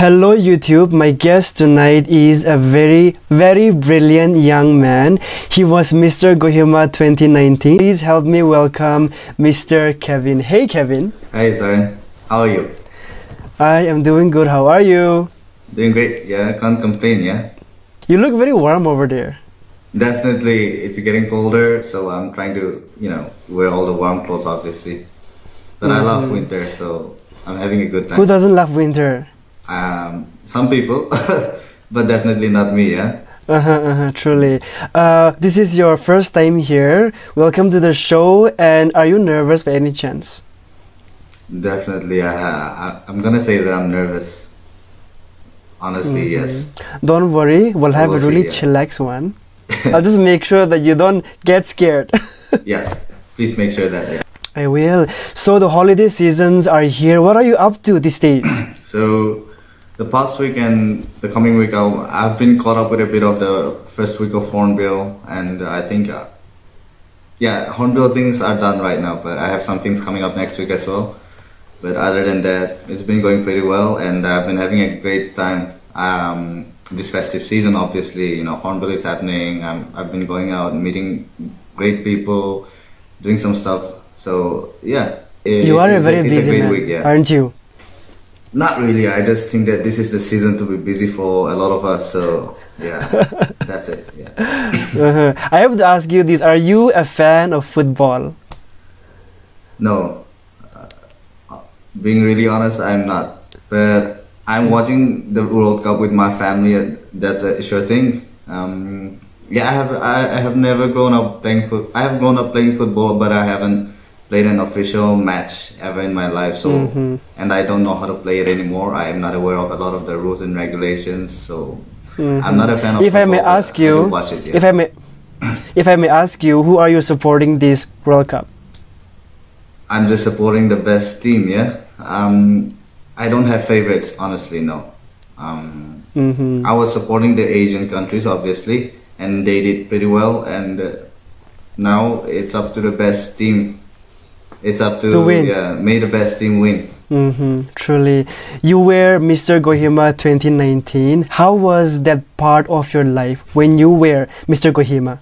Hello YouTube, my guest tonight is a very very brilliant young man. He was Mr. Kohima 2019. Please help me welcome Mr. Kevin. Hey Kevin. Hey Zaren, how are you? I am doing good. How are you? Doing great. Yeah, can't complain. Yeah. You look very warm over there. Definitely, it's getting colder, so I'm trying to, you know, wear all the warm clothes, obviously. But I love winter, so I'm having a good Mm-hmm. Who doesn't love winter? Um, some people, but definitely not me. Yeah. Uh-huh, uh-huh, truly. Uh, this is your first time here. Welcome to the show. And are you nervous by any chance? Definitely, I, I, I'm gonna say that I'm nervous. Honestly, Mm-hmm. yes. Don't worry, we'll have a will see, really yeah. chillax one. I'll just make sure that you don't get scared. Yeah. Please make sure that. Yeah. I will. So the holiday seasons are here. What are you up to these days? So, the past week and the coming week, I'll, I've been caught up with a bit of the first week of Hornbill, and I think, uh, yeah, Hornbill things are done right now, but I have some things coming up next week as well. But other than that, it's been going pretty well, and I've been having a great time. Um, this festive season, obviously, you know, Hornbill is happening. i I've been going out, meeting great people, doing some stuff. So, yeah. it- you are a very busy great man, week, yeah. aren't you? Not really. I just think that this is the season to be busy for a lot of us. So yeah, that's it. Yeah. Uh-huh. I have to ask you this: Are you a fan of football? No, uh, being really honest, I'm not. But I'm watching the World Cup with my family. That's a sure thing. Um, yeah, I have. I, I have never grown up playing foot. I have grown up playing football, but I haven't played an official match ever in my life. So, Mhm. and I don't know how to play it anymore. I am not aware of a lot of the rules and regulations. So, Mhm. I'm not a fan of. If I may ask you, watch it, yeah. if I may, if I may ask you, who are you supporting this World Cup? I'm just supporting the best team. Yeah. Um, I don't have favorites, honestly. No. Um, hmm I was supporting the Asian countries, obviously, and they did pretty well. And uh, now it's up to the best team. It's up to, To win. yeah, may the best team win. hmm Truly, you were Mr. Kohima 2019. How was that part of your life when you were Mr. Kohima?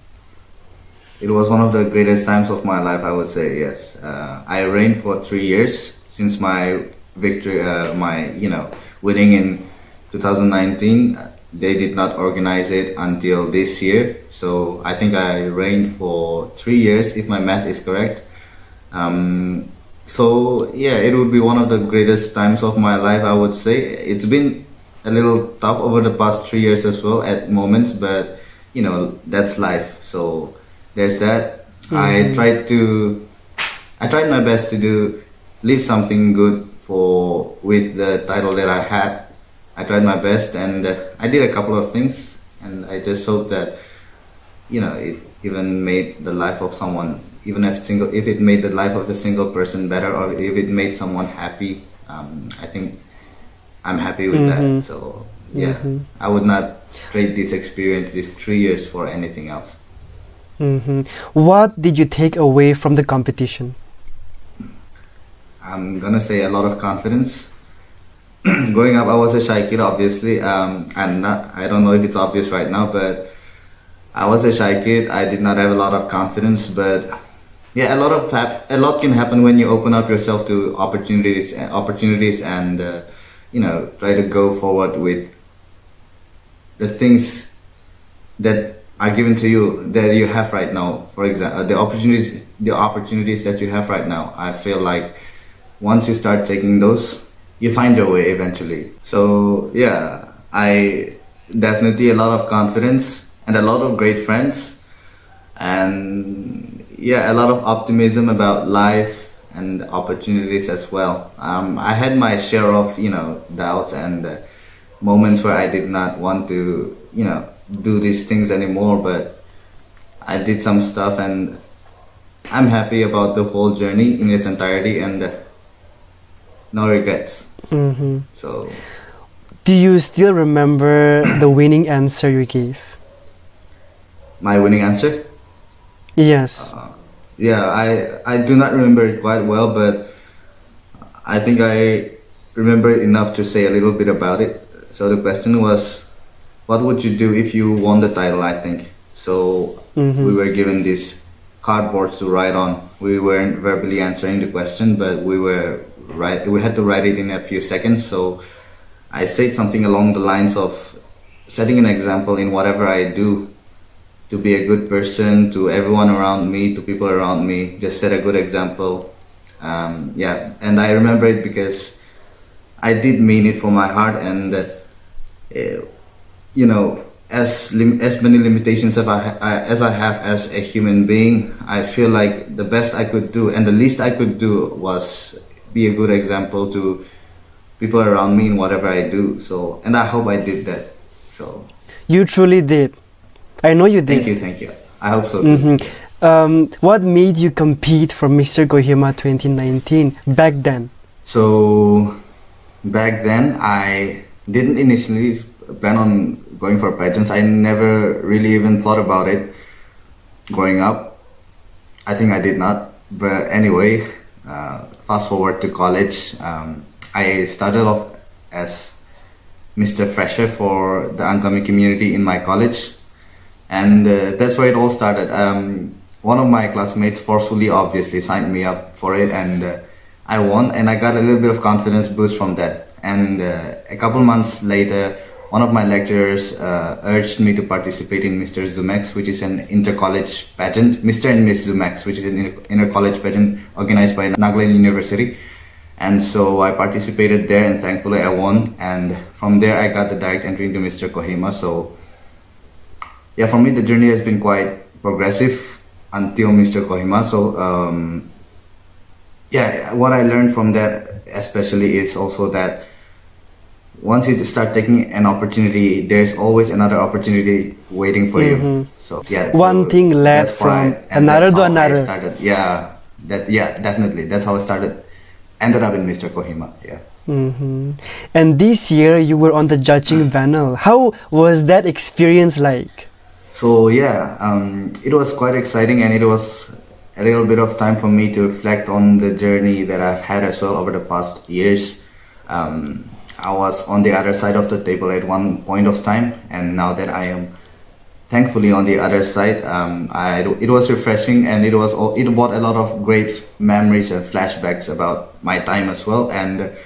It was one of the greatest times of my life, I would say. Yes, uh, I reigned for three years since my victory, uh, my you know, winning in 2019. They did not organize it until this year, so I think I reigned for three years, if my math is correct. Um, so yeah, it would be one of the greatest times of my life. I would say it's been a little tough over the past three years as well at moments, but you know that's life. So there's that. I tried to, I tried my best to do, leave something good for with the title that I had. I tried my best, and uh, I did a couple of things, and I just hope that, you know, it even made the life of someone, even if single, if it made the life of a single person better, or if it made someone happy. Um, I think I'm happy with Mhm. that. So yeah, Mhm. I would not trade this experience, these three years, for anything else. hmm What did you take away from the competition? I'm gonna say a lot of confidence. Growing up, I was a shy kid. Obviously, um, I'm not. I don't know if it's obvious right now, but I was a shy kid. I did not have a lot of confidence, but yeah, a lot of hap- a lot can happen when you open up yourself to opportunities, opportunities, and uh, you know try to go forward with the things that are given to you that you have right now. For example, the opportunities, the opportunities that you have right now. I feel like once you start taking those, you find your way eventually. So yeah, I definitely a lot of confidence and a lot of great friends, and yeah, a lot of optimism about life and opportunities as well. Um, I had my share of you know doubts and uh, moments where I did not want to you know do these things anymore, but I did some stuff and I'm happy about the whole journey in its entirety and uh, no regrets. hmm So Do you still remember the winning answer you gave? my winning answer. Yes. Uh, yeah, I I do not remember it quite well, but I think I remember enough to say a little bit about it. So the question was, what would you do if you won the title? I think so. Mm-hmm. We were given these cardboards to write on. We weren't verbally answering the question, but we were write. We had to write it in a few seconds. So I said something along the lines of setting an example in whatever I do to be a good person to everyone around me, to people around me. Just set a good example. Um, yeah, and I remember it because I did mean it for my heart, and uh, you know, as lim- as many limitations as I, I, as I have as a human being, I feel like the best I could do and the least I could do was be a good example to people around me in whatever I do. So, and I hope I did that. So, you truly did. I know you did. Thank you, thank you. I hope so. Mm-hmm. Um, what made you compete for Mr. Kohima 2019 back then? So, back then I didn't initially plan on going for pageants. I never really even thought about it growing up. I think I did not. But anyway, uh, fast forward to college, um, I started off as Mr. Fresher for the Angami community in my college, and uh, that's where it all started. Um, one of my classmates forcefully, obviously, signed me up for it, and uh, I won, and I got a little bit of confidence boost from that. And uh, a couple months later, one of my lecturers uh, urged me to participate in Mr. Zumex, which is an inter-college pageant, Mr. and Miss Zumex, which is an inter-college pageant organized by Nagaland University. And so I participated there and thankfully I won. And from there I got the direct entry into Mr. Kohima. So yeah, for me the journey has been quite progressive until Mr. Kohima. So um, yeah, what I learned from that especially is also that once you start taking an opportunity, there's always another opportunity waiting for mm-hmm. you. So yeah, one so thing led from another to another. started. Yeah, that yeah, definitely. That's how I started. Ended up in Mr. Kohima. Yeah. Mm-hmm. And this year you were on the judging panel. How was that experience like? So yeah, um, it was quite exciting, and it was a little bit of time for me to reflect on the journey that I've had as well over the past years. Um, I was on the other side of the table at one point of time, and now that I am thankfully on the other side, um, I, it was refreshing and it was it brought a lot of great memories and flashbacks about my time as well, and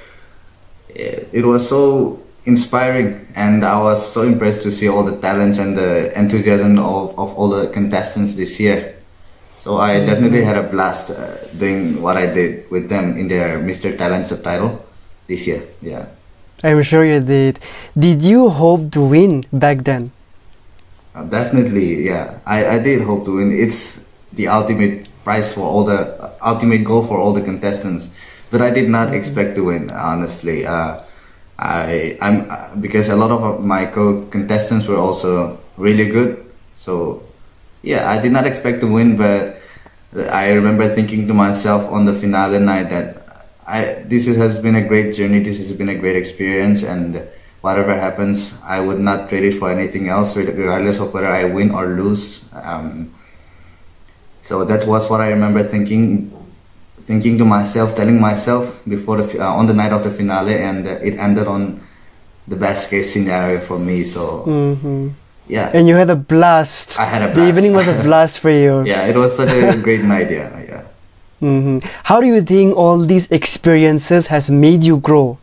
it was so inspiring and I was so impressed to see all the talents and the enthusiasm of, of all the contestants this year. So I definitely had a blast uh, doing what I did with them in their Mr. Talent subtitle this year. Yeah. I'm sure you did. Did you hope to win back then? Uh, definitely, yeah. I, I did hope to win. It's the ultimate prize for all the uh, ultimate goal for all the contestants. But I did not mm-hmm. expect to win, honestly. Uh, I I'm because a lot of my co-contestants were also really good. So yeah, I did not expect to win, but I remember thinking to myself on the finale night that I this has been a great journey. This has been a great experience, and whatever happens, I would not trade it for anything else, regardless of whether I win or lose. Um, so that was what I remember thinking, thinking to myself, telling myself before the uh, on the night of the finale, and uh, it ended on the best case scenario for me. So. Mm-hmm. Yeah. And you had a blast. I had a blast. The evening was a blast for you. yeah, it was such a great night. Yeah, yeah. Mm-hmm. How do you think all these experiences has made you grow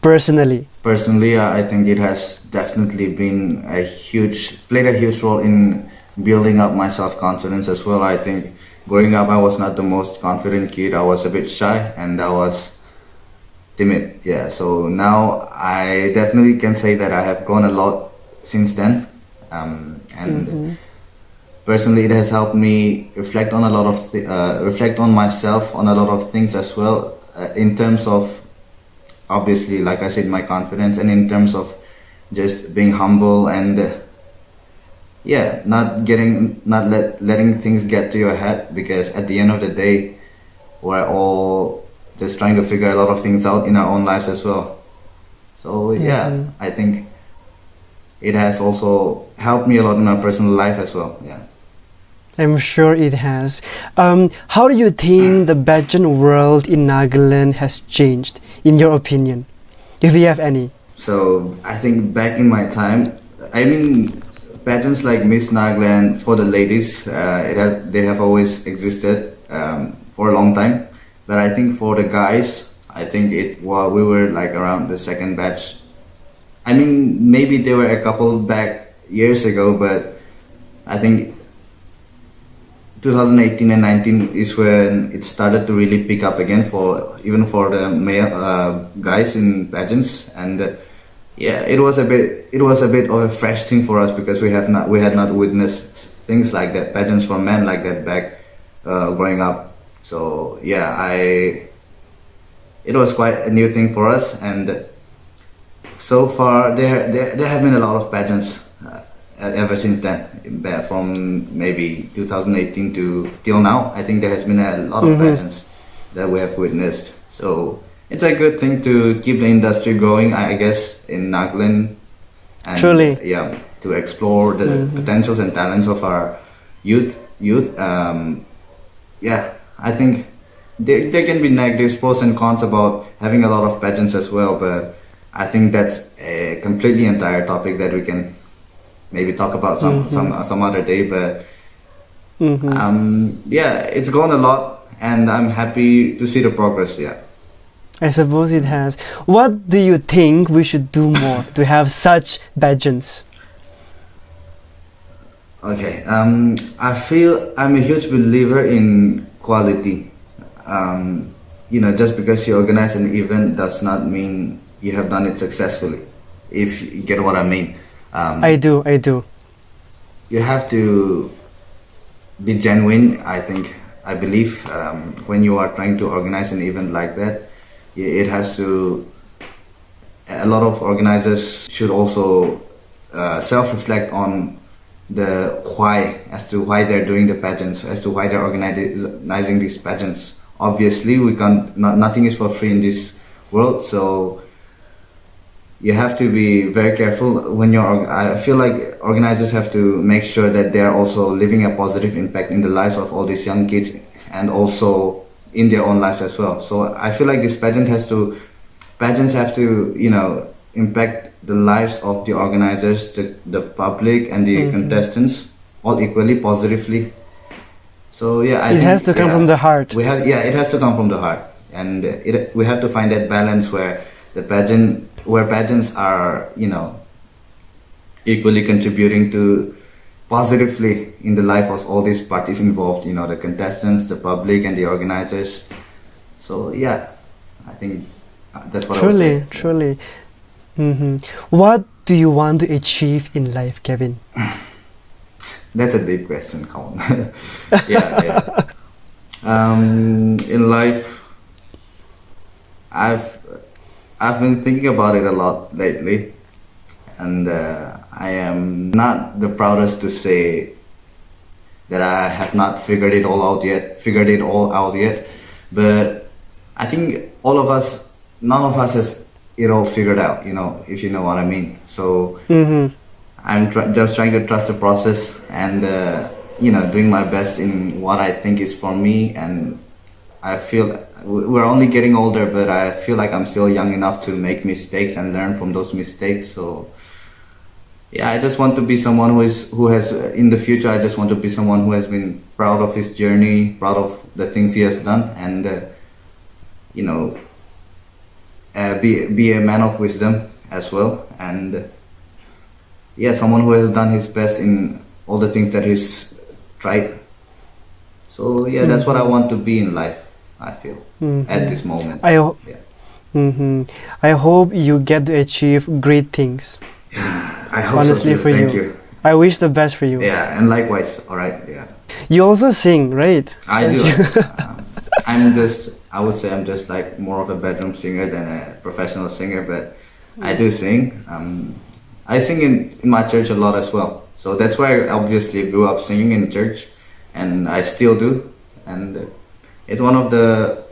personally? Personally, I think it has definitely been a huge played a huge role in building up my self confidence as well. I think growing up, I was not the most confident kid. I was a bit shy and I was timid. Yeah, so now I definitely can say that I have grown a lot since then. Um, and mm-hmm personally it has helped me reflect on a lot of th- uh, reflect on myself on a lot of things as well uh, in terms of obviously like i said my confidence and in terms of just being humble and yeah not getting not let, letting things get to your head because at the end of the day we're all just trying to figure a lot of things out in our own lives as well so yeah mm-hmm. i think it has also helped me a lot in my personal life as well yeah I'm sure it has. Um, how do you think the pageant world in Nagaland has changed, in your opinion, if you have any? So I think back in my time, I mean, pageants like Miss Nagaland for the ladies, uh, has, they have always existed um, for a long time. But I think for the guys, I think it well, we were like around the second batch. I mean, maybe there were a couple back years ago, but I think 2018 and 19 is when it started to really pick up again for even for the male uh, guys in pageants and. Uh, yeah, it was a bit it was a bit of a fresh thing for us because we have not we had not witnessed things like that pageants for men like that back uh, growing up. So yeah, I it was quite a new thing for us, and so far there there, there have been a lot of pageants uh, ever since then. From maybe 2018 to till now, I think there has been a lot of mm-hmm. pageants that we have witnessed. So it's a good thing to keep the industry growing, I guess, in Nagaland. And, Truly. Yeah, to explore the mm-hmm. potentials and talents of our youth. Youth. Um, yeah, I think there, there can be negatives, pros and cons about having a lot of pageants as well, but I think that's a completely entire topic that we can maybe talk about some mm-hmm. some some other day. But mm-hmm. um, yeah, it's gone a lot, and I'm happy to see the progress. Yeah. I suppose it has. What do you think we should do more to have such pageants? Okay, um, I feel I'm a huge believer in quality. Um, you know, just because you organize an event does not mean you have done it successfully. If you get what I mean. Um, I do. I do. You have to be genuine. I think. I believe um, when you are trying to organize an event like that, it has to a lot of organizers should also uh, self-reflect on the why as to why they're doing the pageants as to why they're organizing these pageants. Obviously we can't not, nothing is for free in this world so you have to be very careful when you're i feel like organizers have to make sure that they're also living a positive impact in the lives of all these young kids and also in their own lives as well. So I feel like this pageant has to, pageants have to, you know, impact the lives of the organizers, the, the public, and the mm-hmm. contestants all equally positively. So yeah, I it think, has to come yeah, from the heart. We have yeah, it has to come from the heart, and it, we have to find that balance where the pageant, where pageants are, you know, equally contributing to positively in the life of all these parties involved, you know, the contestants, the public, and the organizers. So yeah, I think uh, that's what truly, I would say. Truly, mm-hmm. What do you want to achieve in life, Kevin? that's a deep question, Colin. yeah, yeah. Um, in life, I've I've been thinking about it a lot lately, and. Uh, I am not the proudest to say that I have not figured it all out yet, figured it all out yet. But I think all of us, none of us has it all figured out, you know, if you know what I mean. So mm-hmm. I'm tr- just trying to trust the process and, uh, you know, doing my best in what I think is for me. And I feel we're only getting older, but I feel like I'm still young enough to make mistakes and learn from those mistakes. So yeah, I just want to be someone who is who has in the future. I just want to be someone who has been proud of his journey, proud of the things he has done, and uh, you know, uh, be be a man of wisdom as well, and uh, yeah, someone who has done his best in all the things that he's tried. So yeah, mm-hmm. that's what I want to be in life. I feel mm-hmm. at this moment. I ho- yeah. mm-hmm. I hope you get to achieve great things. I hope honestly so for Thank you. you. I wish the best for you. Yeah, and likewise. All right. Yeah. You also sing, right? I do. um, I'm just. I would say I'm just like more of a bedroom singer than a professional singer, but I do sing. Um, I sing in, in my church a lot as well. So that's why I obviously grew up singing in church, and I still do. And it's one of the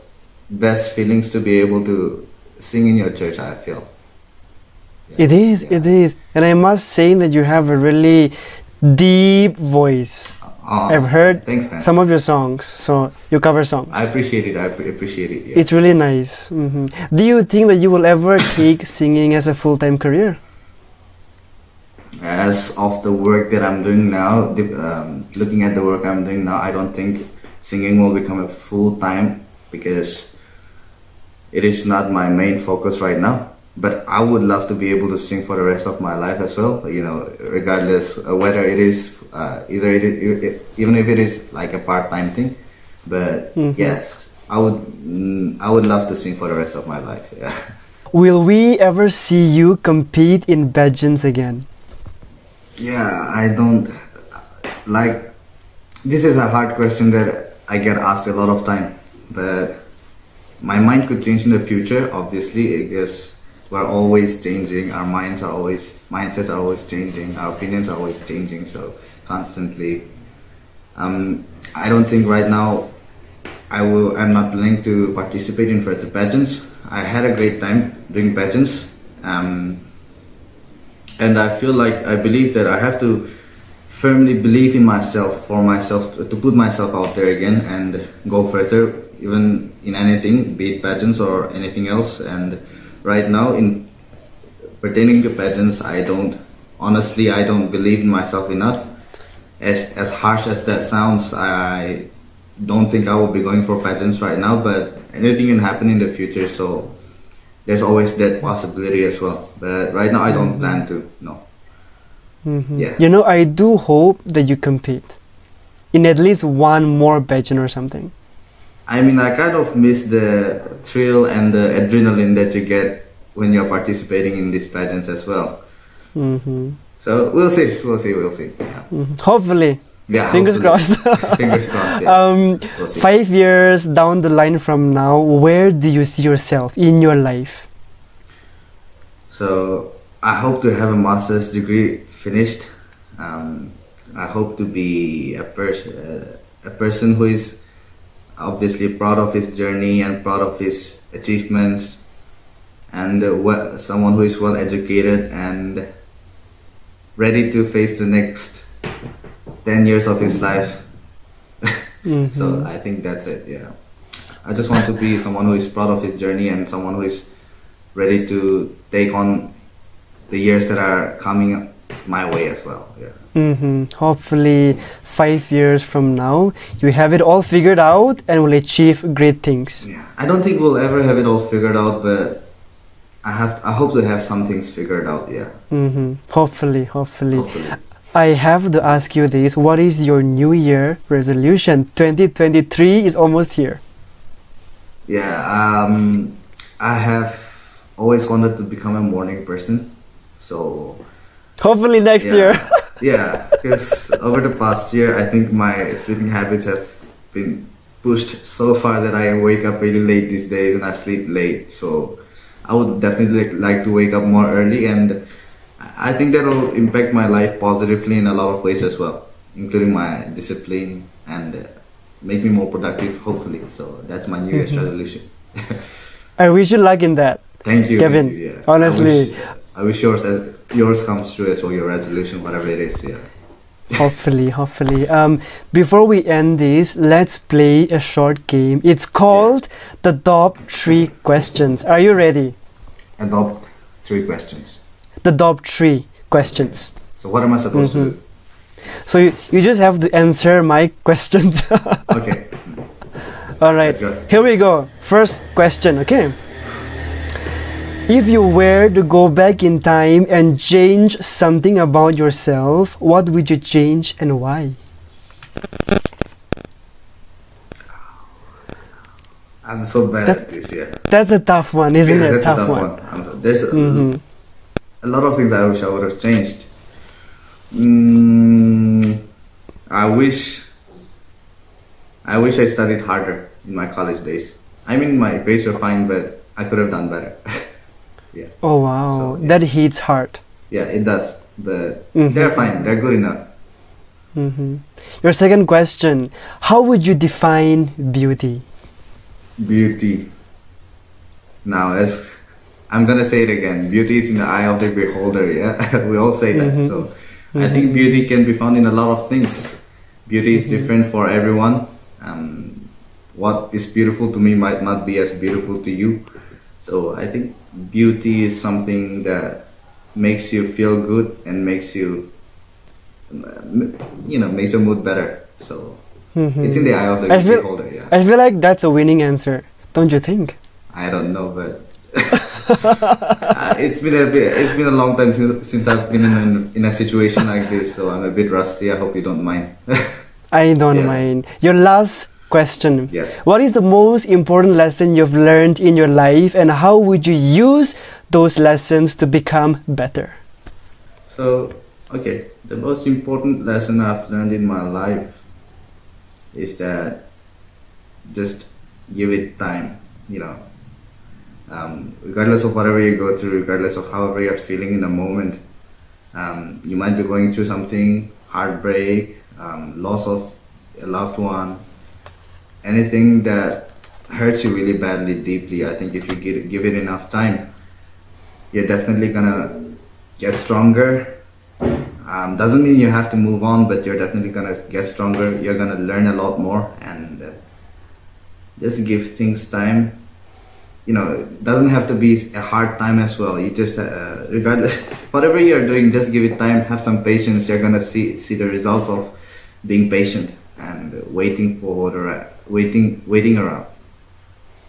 best feelings to be able to sing in your church. I feel. It is, yeah. it is. And I must say that you have a really deep voice. Aw, I've heard Thanks, some of your songs, so you cover songs. I appreciate it. I appreciate it. Yeah. It's really nice. hmm Do you think that you will ever take singing as a full time career? As of the work that I'm doing now, um, looking at the work I'm doing now, I don't think singing will become a full time because it is not my main focus right now. But I would love to be able to sing for the rest of my life as well. You know, regardless uh, whether it is uh, either it, it, even if it is like a part time thing. But Mhm. yes, I would mm, I would love to sing for the rest of my life. Yeah. Will we ever see you compete in pageants again? Yeah, I don't like. This is a hard question that I get asked a lot of time, but my mind could change in the future. Obviously, because we're always changing. Our minds are always mindsets are always changing. Our opinions are always changing. So constantly, um, I don't think right now I will. I'm not planning to participate in further pageants. I had a great time doing pageants. Um, and I feel like I believe that I have to firmly believe in myself for myself to put myself out there again and go further even in anything be it pageants or anything else and right now in pertaining to pageants I don't honestly I don't believe in myself enough as as harsh as that sounds I don't think I will be going for pageants right now but anything can happen in the future so there's always that possibility as well. But right now, I don't plan to. No. Mhm. Yeah. You know, I do hope that you compete in at least one more pageant or something. I mean, I kind of miss the thrill and the adrenaline that you get when you're participating in these pageants as well. hmm So we'll see. We'll see. We'll see. Yeah. hmm Hopefully, yeah fingers hopefully. crossed. Fingers crossed. Yeah. um, we'll five years down the line from now, where do you see yourself in your life? So I hope to have a master's degree finished. Um, I hope to be a person, uh, a person who is obviously proud of his journey and proud of his achievements, and uh, well, someone who is well educated and ready to face the next ten years of his life. Mhm. So I think that's it. Yeah, I just want to be someone who is proud of his journey and someone who is ready to take on the years that are coming my way as well. Yeah. hmm Hopefully, five years from now, you have it all figured out and will achieve great things. Yeah. I don't think we'll ever have it all figured out, but I have. I hope to have some things figured out. Yeah. hmm Hopefully, hopefully. Hopefully. I have to ask you this. What is your New Year resolution? 2023 is almost here. Yeah. Um, I have always wanted to become a morning person, so Hopefully, next yeah. year. yeah, because over the past year, I think my sleeping habits have been pushed so far that I wake up really late these days and I sleep late. So I would definitely like to wake up more early, and I think that'll impact my life positively in a lot of ways as well, including my discipline and make me more productive, hopefully. So that's my New Year's mm-hmm. resolution. I wish you luck in that. Thank you, Kevin, thank you, yeah. honestly. I wish, yours uh, yours comes true as well. Your resolution, whatever it is, yeah. hopefully, hopefully. Um, before we end this, let's play a short game. It's called the top three questions. Are you ready? The Adopt three questions. The top three questions. So what am I supposed to do? So you, you just have to answer my questions. Okay. All right. Here we go. First question, okay? If you were to go back in time and change something about yourself, what would you change and why? I'm so bad at this, yeah. That's a tough one, isn't yeah, it? that's Tough, a tough one. one. There's a, Mhm. a lot of things I wish I would have changed. Mm, I wish I wish I studied harder in my college days. I mean, my grades were fine, but I could have done better. yeah, Oh wow, So, yeah. that hits hard. yeah, it does. But Mhm. they're fine. They're good enough. hmm Your second question: How would you define beauty? Beauty. Now, as I'm gonna say it again, beauty is in the eye of the beholder. Yeah, we all say that. Mhm. So, I think beauty can be found in a lot of things. Beauty is different for everyone. Um, what is beautiful to me might not be as beautiful to you. So I think beauty is something that makes you feel good and makes you, you know, makes your mood better. So it's in the eye of the I feel, beholder. Yeah. I feel like that's a winning answer, don't you think? I don't know, but uh, it's been a bit. It's been a long time since, since I've been in a, in a situation like this, so I'm a bit rusty. I hope you don't mind. I don't Yeah. mind. Your last question. Yeah. What is the most important lesson you've learned in your life and how would you use those lessons to become better? so, okay, the most important lesson I've learned in my life is that just give it time. You know, um, regardless of whatever you go through, regardless of however you're feeling in the moment, um, you might be going through something, heartbreak, um, loss of a loved one, anything that hurts you really badly, deeply. I think if you give, give it enough time, you're definitely gonna get stronger. Um, doesn't mean you have to move on, but you're definitely gonna get stronger. You're gonna learn a lot more, and uh, just give things time you know, it doesn't have to be a hard time as well. You just, uh, regardless, whatever you're doing, just give it time. Have some patience. You're gonna see see the results of being patient and waiting for the waiting waiting around.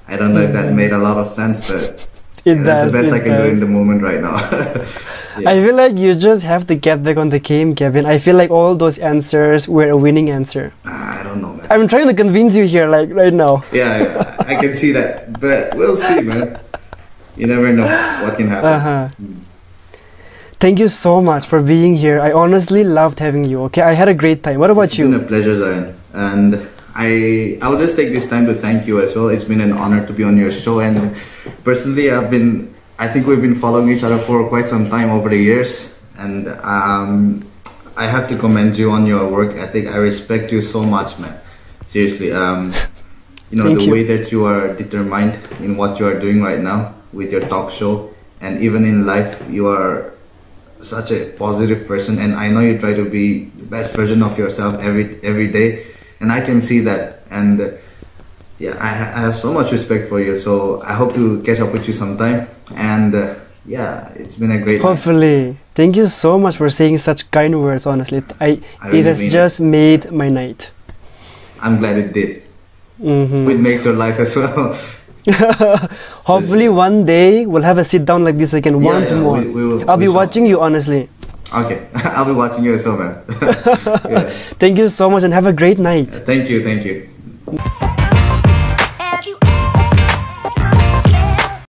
I don't know if that made a lot of sense, but It that's does. the best I can do in the moment right now. Yeah. I feel like you just have to get back on the game, Kevin. I feel like all those answers were a winning answer. Ah, I don't know, man. I'm trying to convince you here, like right now. Yeah, yeah, I can see that, but we'll see, man. You never know what can happen. Uh-huh. Thank you so much for being here. I honestly loved having you. Okay, I had a great time. What about It's been you? a pleasure, Zaren. And I I will just take this time to thank you as well. It's been an honor to be on your show. And personally, I've been I think we've been following each other for quite some time over the years. And um, I have to commend you on your work ethic. I respect you so much, man. Seriously. Um, you know Thank the you. way that you are determined in what you are doing right now with your talk show, and even in life, you are such a positive person and i know you try to be the best version of yourself every every day and i can see that and uh, yeah I, I have so much respect for you so i hope to catch up with you sometime and uh, yeah it's been a great night. Hopefully. Thank you so much for saying such kind words. Honestly, I, I it has mean it. just made my night. i'm glad it did Mhm. it makes your life as well Hopefully, one day we'll have a sit down like this again Yeah, once yeah, more. we- we will- I'll be shall. watching you honestly. Okay i'll be watching you as well man yeah. Thank you so much and have a great night. thank you thank you